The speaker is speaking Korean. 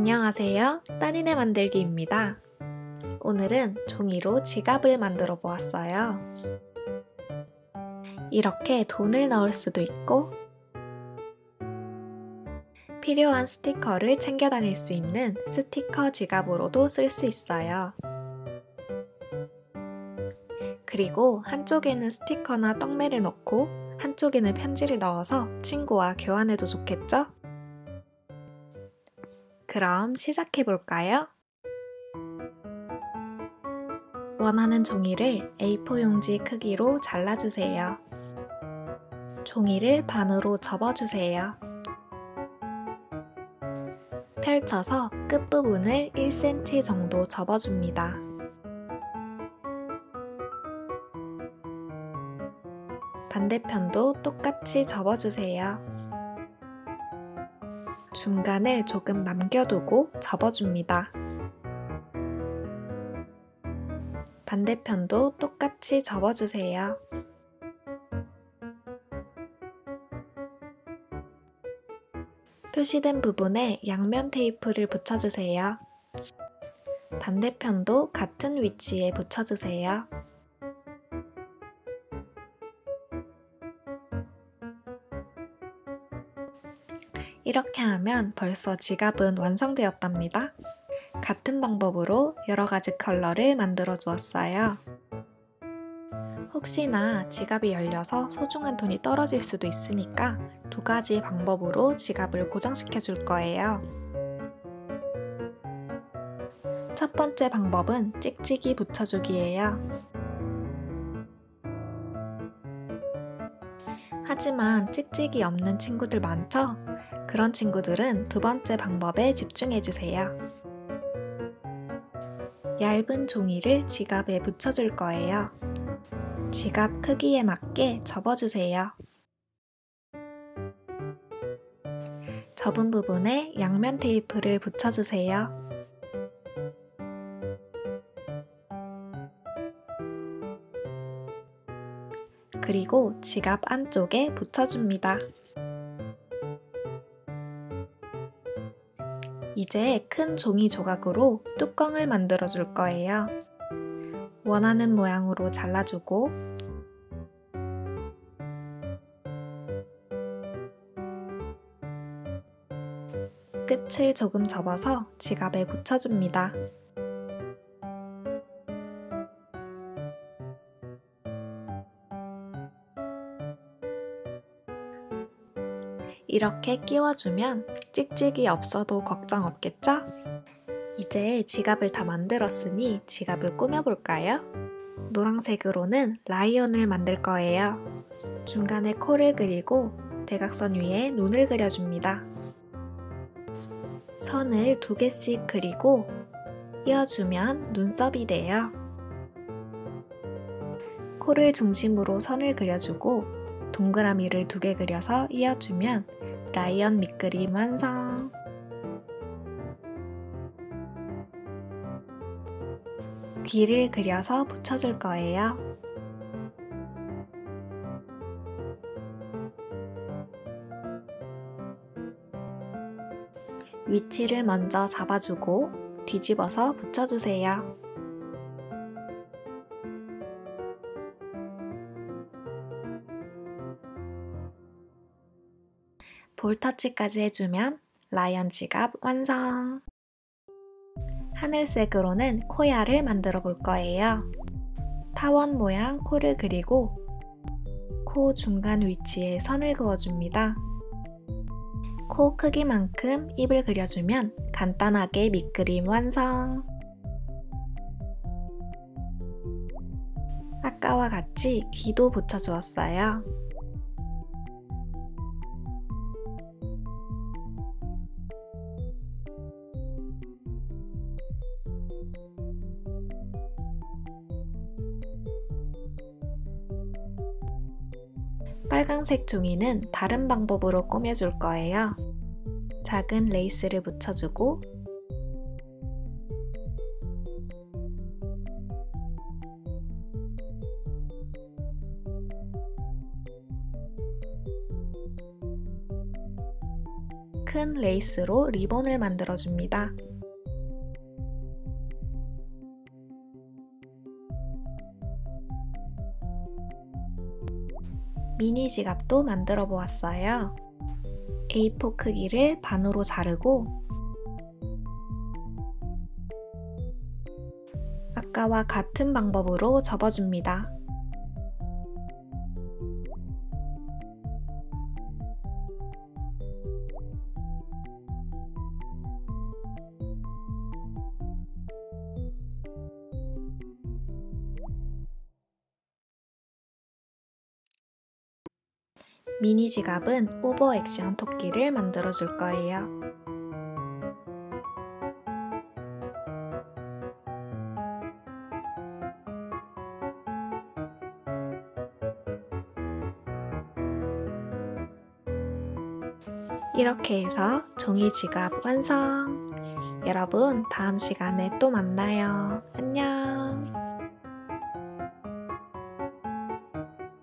안녕하세요. 따니네 만들기입니다. 오늘은 종이로 지갑을 만들어 보았어요. 이렇게 돈을 넣을 수도 있고 필요한 스티커를 챙겨 다닐 수 있는 스티커 지갑으로도 쓸 수 있어요. 그리고 한쪽에는 스티커나 떡매를 넣고 한쪽에는 편지를 넣어서 친구와 교환해도 좋겠죠? 그럼 시작해 볼까요? 원하는 종이를 A4 용지 크기로 잘라주세요. 종이를 반으로 접어주세요. 펼쳐서 끝부분을 1cm 정도 접어줍니다. 반대편도 똑같이 접어주세요. 중간을 조금 남겨두고 접어줍니다. 반대편도 똑같이 접어주세요. 표시된 부분에 양면 테이프를 붙여주세요. 반대편도 같은 위치에 붙여주세요. 이렇게 하면 벌써 지갑은 완성되었답니다. 같은 방법으로 여러 가지 컬러를 만들어 주었어요. 혹시나 지갑이 열려서 소중한 돈이 떨어질 수도 있으니까 두 가지 방법으로 지갑을 고정시켜 줄 거예요. 첫 번째 방법은 찍찍이 붙여주기예요. 하지만 찍찍이 없는 친구들 많죠? 그런 친구들은 두 번째 방법에 집중해주세요. 얇은 종이를 지갑에 붙여줄 거예요. 지갑 크기에 맞게 접어주세요. 접은 부분에 양면 테이프를 붙여주세요. 그리고 지갑 안쪽에 붙여줍니다. 이제 큰 종이 조각으로 뚜껑을 만들어 줄 거예요. 원하는 모양으로 잘라주고 끝을 조금 접어서 지갑에 붙여줍니다. 이렇게 끼워주면 찍찍이 없어도 걱정 없겠죠? 이제 지갑을 다 만들었으니 지갑을 꾸며볼까요? 노란색으로는 라이언을 만들 거예요. 중간에 코를 그리고 대각선 위에 눈을 그려줍니다. 선을 두 개씩 그리고 이어주면 눈썹이 돼요. 코를 중심으로 선을 그려주고 동그라미를 두 개 그려서 이어주면 라이언 밑그림 완성! 귀를 그려서 붙여줄 거예요. 위치를 먼저 잡아주고 뒤집어서 붙여주세요. 볼터치까지 해주면 라이언 지갑 완성! 하늘색으로는 코야를 만들어 볼 거예요. 타원 모양 코를 그리고 코 중간 위치에 선을 그어줍니다. 코 크기만큼 입을 그려주면 간단하게 밑그림 완성! 아까와 같이 귀도 붙여주었어요. 빨강색 종이는 다른 방법으로 꾸며줄 거예요. 작은 레이스를 붙여주고 큰 레이스로 리본을 만들어줍니다. 미니 지갑도 만들어 보았어요. A4 크기를 반으로 자르고 아까와 같은 방법으로 접어줍니다. 미니 지갑은 오버 액션 토끼를 만들어 줄 거예요. 이렇게 해서 종이 지갑 완성! 여러분, 다음 시간에 또 만나요. 안녕!